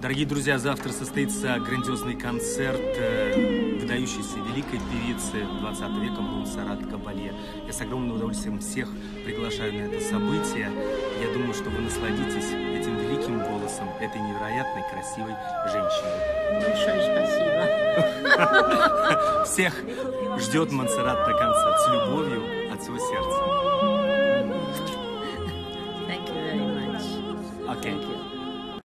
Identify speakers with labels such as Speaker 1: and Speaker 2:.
Speaker 1: Дорогие друзья, завтра состоится грандиозный концерт э, выдающейся великой певицы 20 века Монсеррат Кабалье. Я с огромным удовольствием всех приглашаю на это событие. Я думаю, что вы насладитесь этим великим голосом этой невероятной красивой женщины.
Speaker 2: Большое спасибо.
Speaker 1: Всех ждет Монсеррат до конца с любовью от всего сердца.
Speaker 2: Thank you very much.
Speaker 1: Окей.
Speaker 2: Thank you.